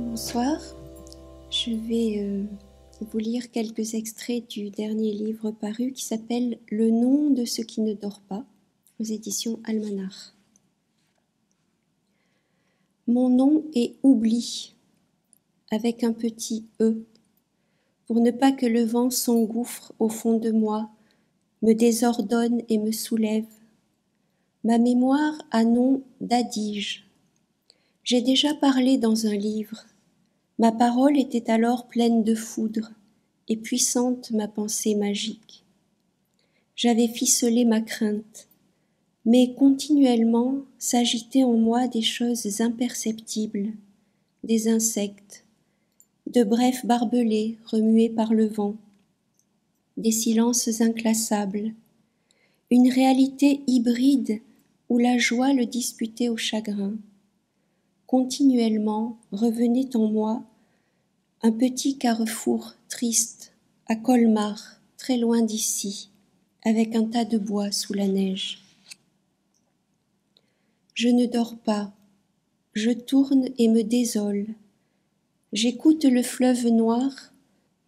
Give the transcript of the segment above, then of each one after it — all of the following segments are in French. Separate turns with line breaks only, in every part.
Bonsoir. Je vais euh, vous lire quelques extraits du dernier livre paru qui s'appelle Le nom de ce qui ne dort pas aux éditions Almanach. Mon nom est oubli avec un petit E pour ne pas que le vent s'engouffre au fond de moi, me désordonne et me soulève. Ma mémoire a nom d'adige. J'ai déjà parlé dans un livre Ma parole était alors pleine de foudre et puissante ma pensée magique. J'avais ficelé ma crainte, mais continuellement s'agitaient en moi des choses imperceptibles, des insectes, de brefs barbelés remués par le vent, des silences inclassables, une réalité hybride où la joie le disputait au chagrin continuellement revenait en moi un petit carrefour triste à Colmar, très loin d'ici, avec un tas de bois sous la neige. Je ne dors pas, je tourne et me désole. J'écoute le fleuve noir,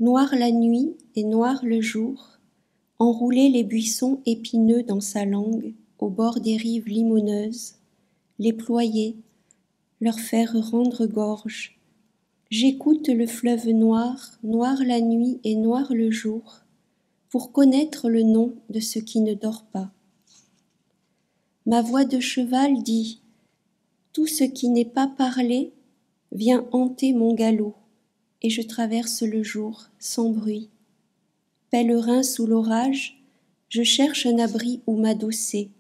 noir la nuit et noir le jour, enrouler les buissons épineux dans sa langue, au bord des rives limoneuses, les ployer, leur faire rendre gorge. J'écoute le fleuve noir, noir la nuit et noir le jour, pour connaître le nom de ce qui ne dort pas. Ma voix de cheval dit Tout ce qui n'est pas parlé vient hanter mon galop, et je traverse le jour sans bruit. Pèlerin sous l'orage, je cherche un abri où m'adosser.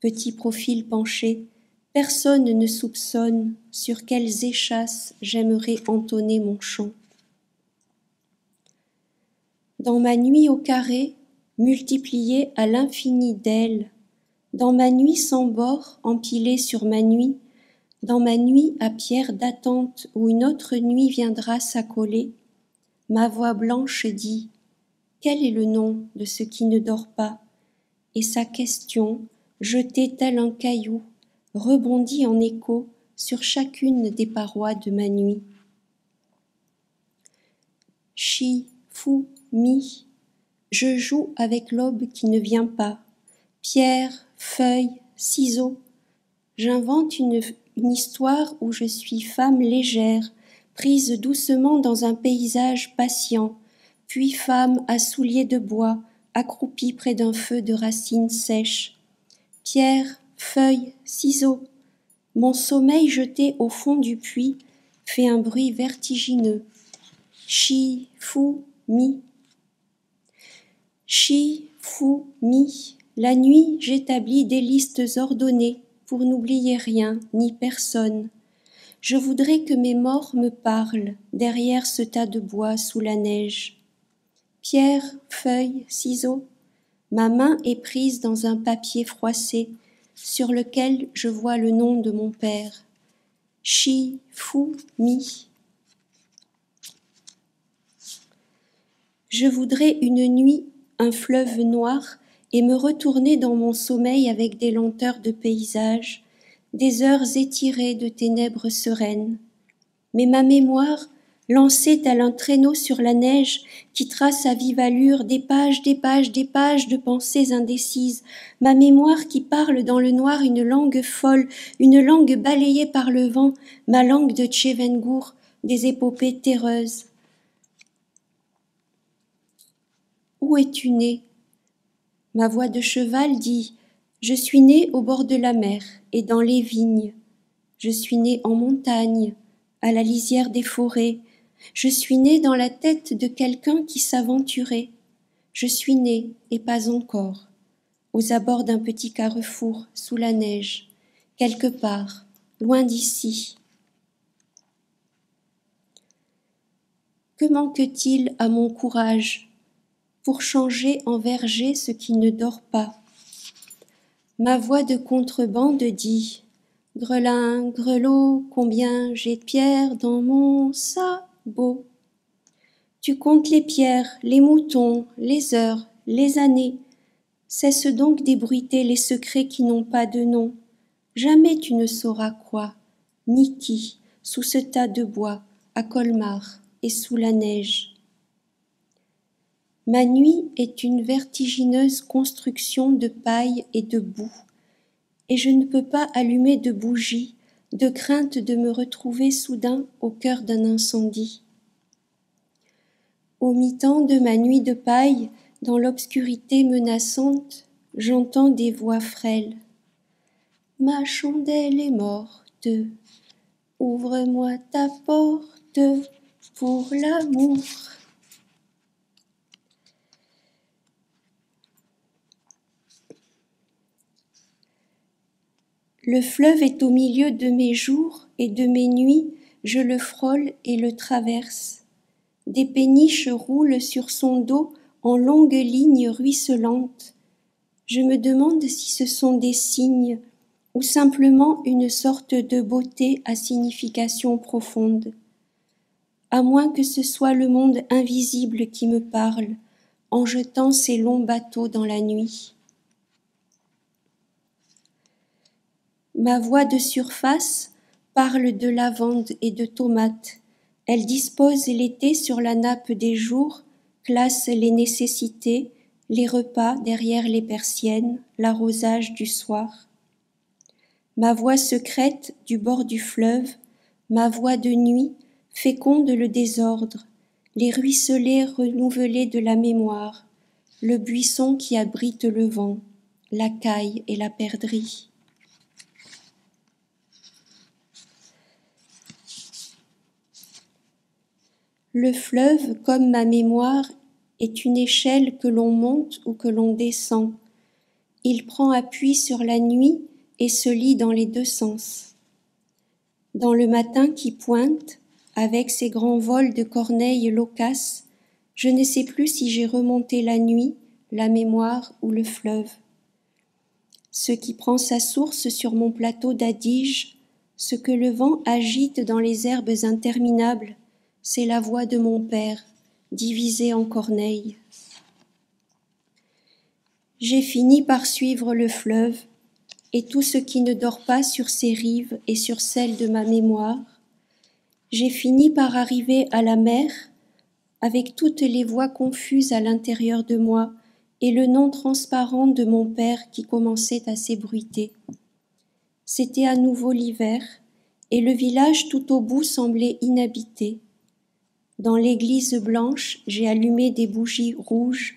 Petit profil penché, Personne ne soupçonne sur quelles échasses j'aimerais entonner mon chant. Dans ma nuit au carré, multipliée à l'infini d'ailes, dans ma nuit sans bord empilée sur ma nuit, dans ma nuit à pierre d'attente où une autre nuit viendra s'accoler, ma voix blanche dit Quel est le nom de ce qui ne dort pas? Et sa question, jetée tel un caillou, rebondit en écho sur chacune des parois de ma nuit. Chi, fou, mi, je joue avec l'aube qui ne vient pas. Pierre, feuille, ciseaux, j'invente une, une histoire où je suis femme légère, prise doucement dans un paysage patient, puis femme à souliers de bois, accroupie près d'un feu de racines sèches. Pierre, feuilles, ciseaux. Mon sommeil jeté au fond du puits fait un bruit vertigineux. Chi, fou, mi. Chi, fou, mi. La nuit, j'établis des listes ordonnées pour n'oublier rien ni personne. Je voudrais que mes morts me parlent derrière ce tas de bois sous la neige. Pierre, feuilles, ciseaux. Ma main est prise dans un papier froissé sur lequel je vois le nom de mon père, Chi Fu Mi. Je voudrais une nuit, un fleuve noir, et me retourner dans mon sommeil avec des lenteurs de paysage, des heures étirées de ténèbres sereines. Mais ma mémoire lancé tel un traîneau sur la neige qui trace à vive allure des pages, des pages, des pages de pensées indécises, ma mémoire qui parle dans le noir une langue folle, une langue balayée par le vent, ma langue de Tchevengour, des épopées terreuses. Où es-tu né? Ma voix de cheval dit Je suis né au bord de la mer et dans les vignes. Je suis né en montagne, à la lisière des forêts, je suis né dans la tête de quelqu'un qui s'aventurait. Je suis né, et pas encore, aux abords d'un petit carrefour, sous la neige, quelque part, loin d'ici. Que manque-t-il à mon courage pour changer en verger ce qui ne dort pas? Ma voix de contrebande dit Grelin, grelot, combien j'ai de pierres dans mon sac beau. Tu comptes les pierres, les moutons, les heures, les années. Cesse donc d'ébruiter les secrets qui n'ont pas de nom. Jamais tu ne sauras quoi, ni qui, sous ce tas de bois, à Colmar et sous la neige. Ma nuit est une vertigineuse construction de paille et de boue, et je ne peux pas allumer de bougie de crainte de me retrouver soudain au cœur d'un incendie. Au mi-temps de ma nuit de paille, dans l'obscurité menaçante, j'entends des voix frêles. Ma chandelle est morte, ouvre-moi ta porte pour l'amour. Le fleuve est au milieu de mes jours et de mes nuits, je le frôle et le traverse. Des péniches roulent sur son dos en longues lignes ruisselantes. Je me demande si ce sont des signes ou simplement une sorte de beauté à signification profonde. À moins que ce soit le monde invisible qui me parle en jetant ses longs bateaux dans la nuit. Ma voix de surface parle de lavande et de tomates. Elle dispose l'été sur la nappe des jours, classe les nécessités, les repas derrière les persiennes, l'arrosage du soir. Ma voix secrète du bord du fleuve, ma voix de nuit féconde le désordre, les ruisselets renouvelés de la mémoire, le buisson qui abrite le vent, la caille et la perdrix. Le fleuve, comme ma mémoire, est une échelle que l'on monte ou que l'on descend. Il prend appui sur la nuit et se lit dans les deux sens. Dans le matin qui pointe, avec ses grands vols de corneilles loquaces, je ne sais plus si j'ai remonté la nuit, la mémoire ou le fleuve. Ce qui prend sa source sur mon plateau d'Adige, ce que le vent agite dans les herbes interminables, c'est la voix de mon père, divisée en corneilles. J'ai fini par suivre le fleuve et tout ce qui ne dort pas sur ses rives et sur celles de ma mémoire. J'ai fini par arriver à la mer avec toutes les voix confuses à l'intérieur de moi et le nom transparent de mon père qui commençait à s'ébruiter. C'était à nouveau l'hiver, et le village tout au bout semblait inhabité. Dans l'église blanche, j'ai allumé des bougies rouges.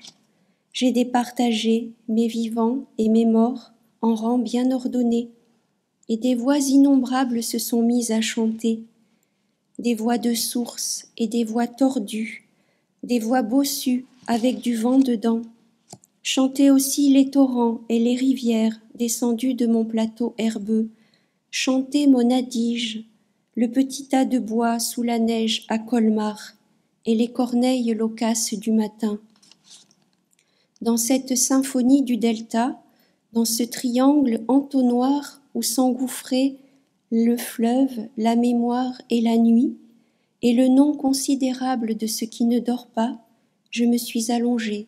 J'ai départagé mes vivants et mes morts en rang bien ordonné, et des voix innombrables se sont mises à chanter, des voix de source et des voix tordues, des voix bossues avec du vent dedans. Chanter aussi les torrents et les rivières descendus de mon plateau herbeux, chanter mon adige, le petit tas de bois sous la neige à Colmar et les corneilles loquaces du matin. Dans cette symphonie du delta, dans ce triangle entonnoir où s'engouffraient le fleuve, la mémoire et la nuit, et le nom considérable de ce qui ne dort pas, je me suis allongée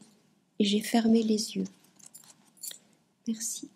et j'ai fermé les yeux. Merci.